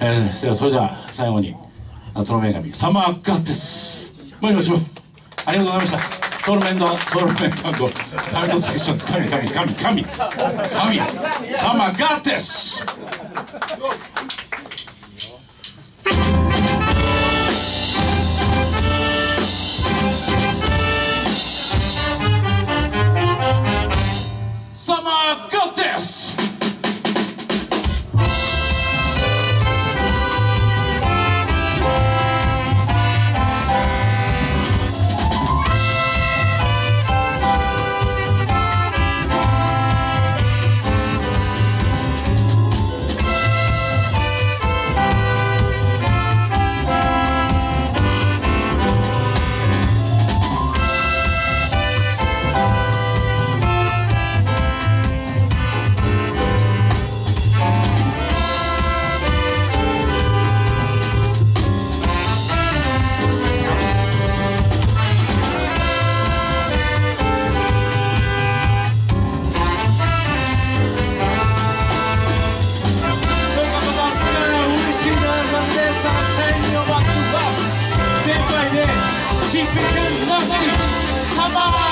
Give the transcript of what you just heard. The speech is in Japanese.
えー、ではそれでは最後に夏の女神サマーガッテス。参りましょう。ありがとうございました。ソウルメントソウルメントタメトセクション神神神神。神。サマーガッテス。Keep it. Come on.